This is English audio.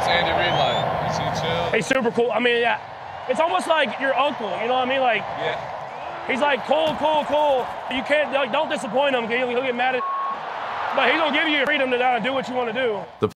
What's Andy Reid like? Is he chill? He's super cool. I mean, yeah, it's almost like your uncle. You know what I mean? Like Yeah. he's like cool, cool, cool. You can't like, don't disappoint him. He'll, he'll get mad at. But he's gonna give you freedom to uh, do what you want to do. The